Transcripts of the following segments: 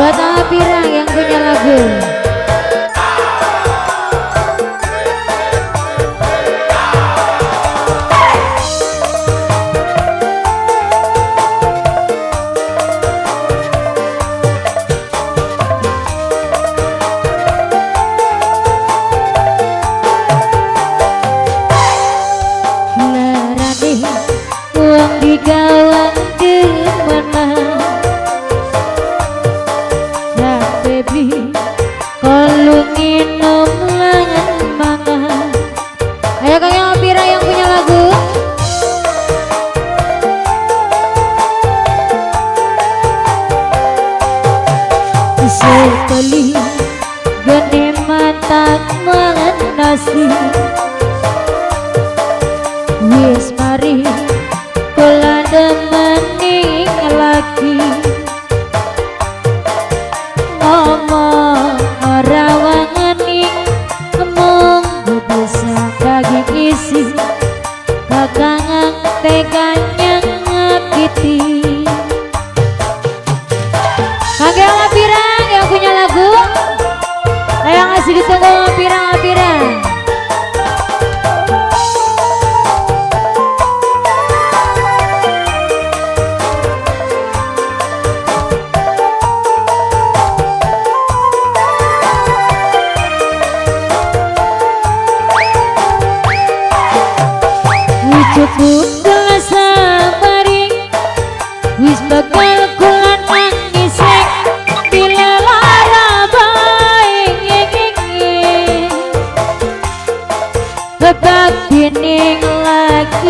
Buat Nabi Pirang yang punya lagu. masuk beli Gene matak melenasi Wis mari Kula demeni lagi Ngomong merawangani Mung bisa bagi isi Bakangan tegang.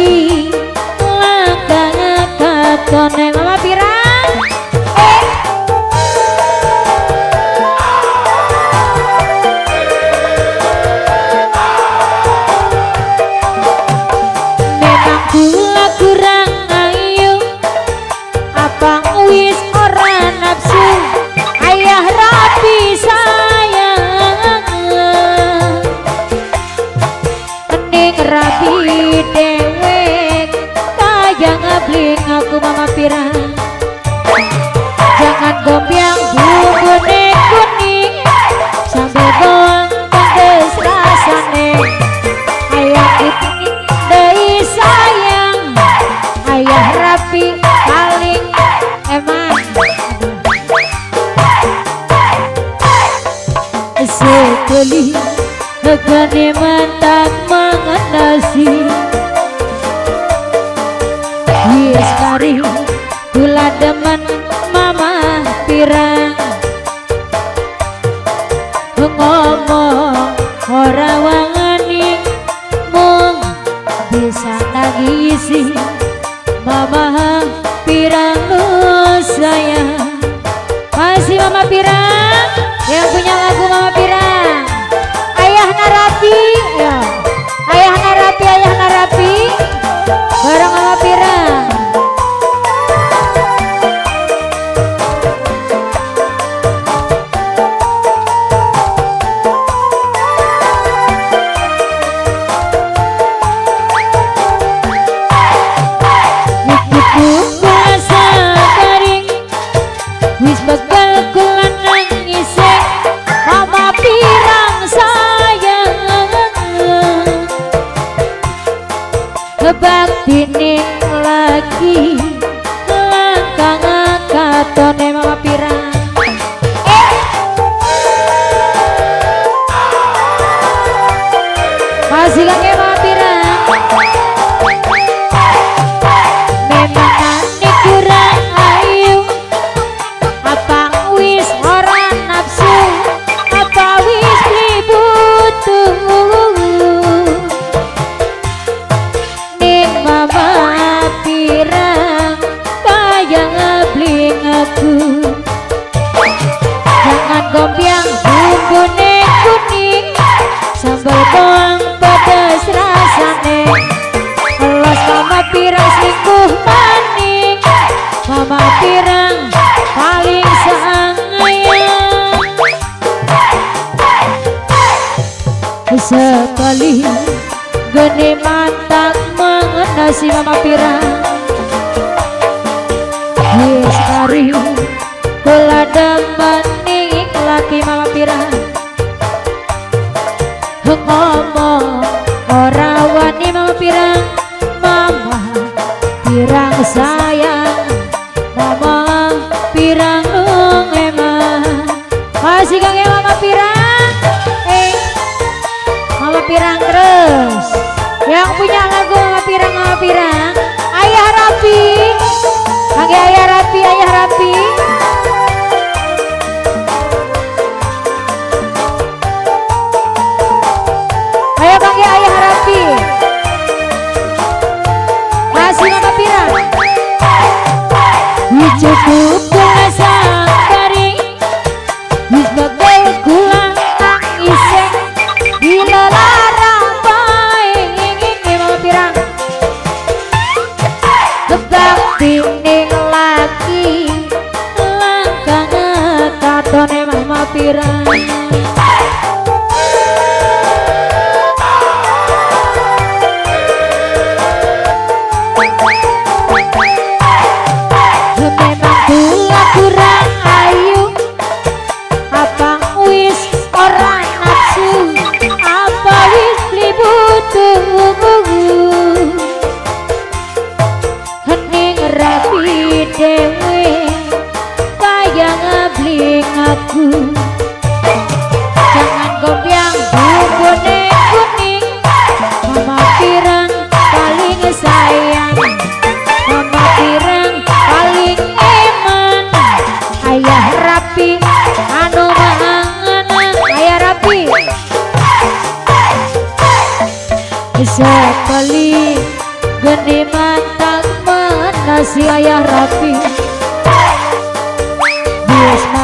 kali langkah katone beli Hegane mana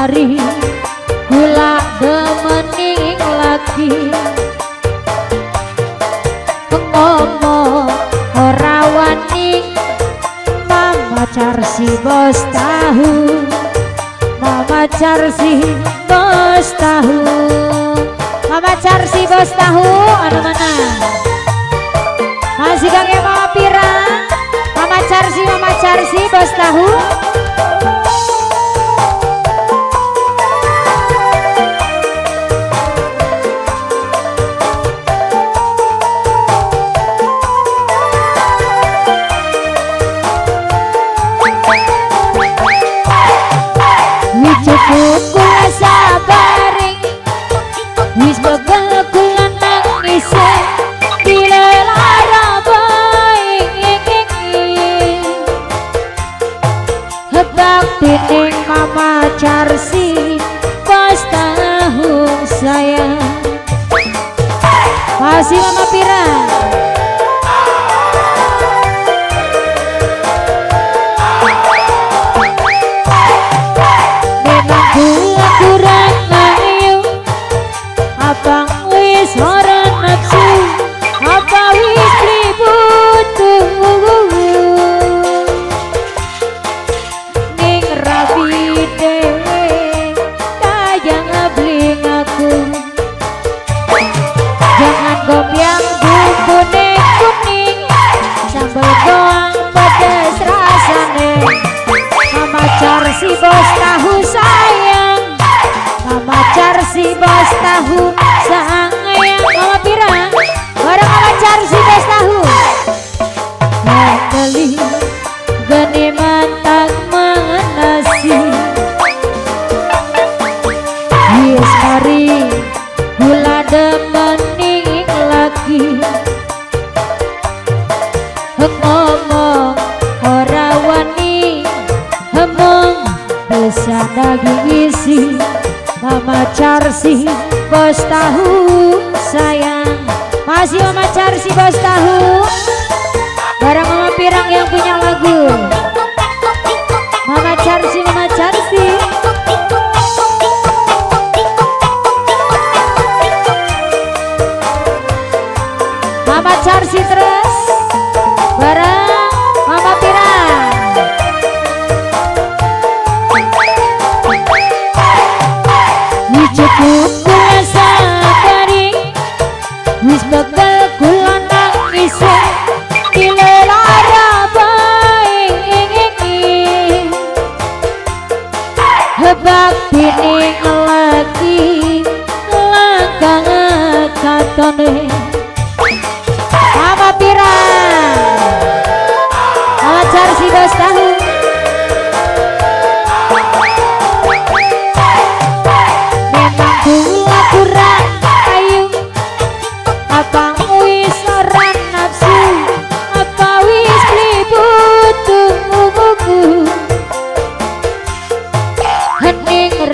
Mari Gula demening lagi. Ngomong ora Mama si bos tahu Mama si bos tahu. Mama si bos tahu Anu mana? Masih kakek mama pirang? Mama si Mama si bos tahu Charsi Masih Mama Charsi bos tahu. Barang Mama Pirang yang punya lagu. Mama Charsi Mama Charsi Mama Charsi terus. Barang Mama Pirang. Cukup wis bakal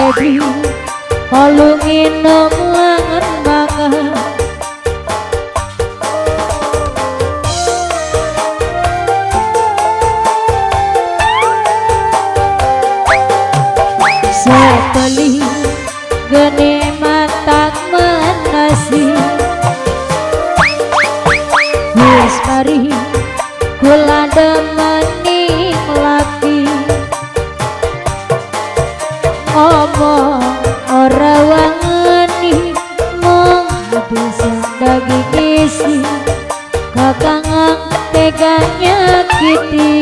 sampai di kalau nginep langan mangan Sekali isi kakang teganya kiti